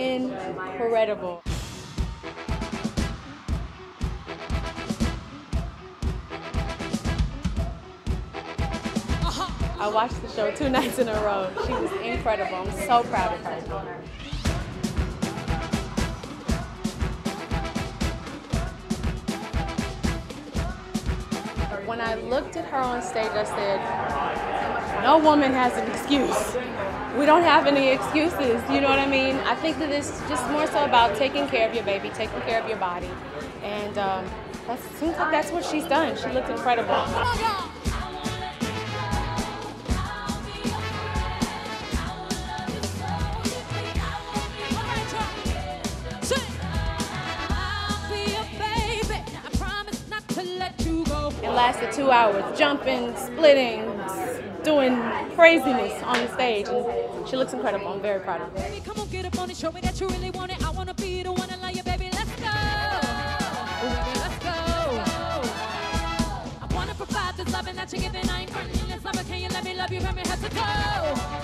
incredible. I watched the show two nights in a row. She was incredible. I'm so proud of her. When I looked at her on stage, I said, no woman has an excuse. We don't have any excuses, you know what I mean? I think that it's just more so about taking care of your baby, taking care of your body. And um, that seems like that's what she's done. She looked incredible. It lasted two hours, jumping, splitting, doing craziness on the stage. And she looks incredible. I'm very proud of her. Baby, come on, get up on it. Show me that you really want it. I wanna be the one and love you, baby. Let's go. Let's go. I wanna provide this loving that you're giving. I ain't this lover. Can you let me love you from your head to toe?